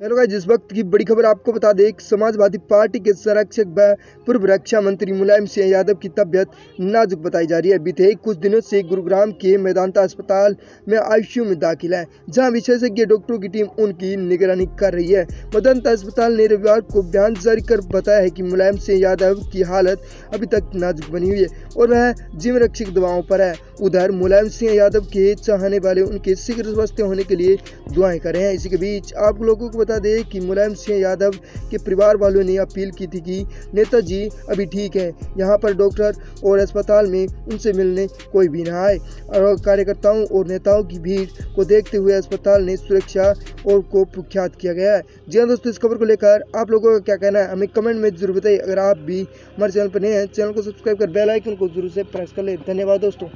Hello guys जिस वक्त की बड़ी खबर आपको बता दें समाजवादी पार्टी के संरक्षक व पूर्व रक्षा मंत्री मुलायम सिंह यादव की तबियत नाजुक बताई जा रही है। बीते कुछ दिनों से गुरुग्राम के मैदानता अस्पताल में आईसीयू में दाखिल है, जहाँ विशेषज्ञ डॉक्टरों की टीम उनकी निगरानी कर रही है। मैदानता अस्पताल ने रविवार को बयान जारी कर बताया है की मुलायम सिंह यादव की हालत अभी तक नाजुक बनी हुई है और वह जीवन रक्षक दवाओं पर है। उधर मुलायम सिंह यादव के चाहने वाले उनके शीघ्र स्वस्थ होने के लिए दुआएँ कर रहे हैं। इसी के बीच आप लोगों को बता दें कि मुलायम सिंह यादव के परिवार वालों ने अपील की थी कि नेताजी अभी ठीक है। यहाँ पर डॉक्टर और अस्पताल में उनसे मिलने कोई भी ना आए। और कार्यकर्ताओं और नेताओं की भीड़ को देखते हुए अस्पताल ने सुरक्षा और को प्रख्यात किया गया है। जी हाँ दोस्तों, इस खबर को लेकर आप लोगों का क्या कहना है? हमें कमेंट में ज़रूर बताइए। अगर आप भी हमारे चैनल पर नए हैं, चैनल को सब्सक्राइब कर बेल आइकन को ज़रूर से प्रेस कर ले। धन्यवाद दोस्तों।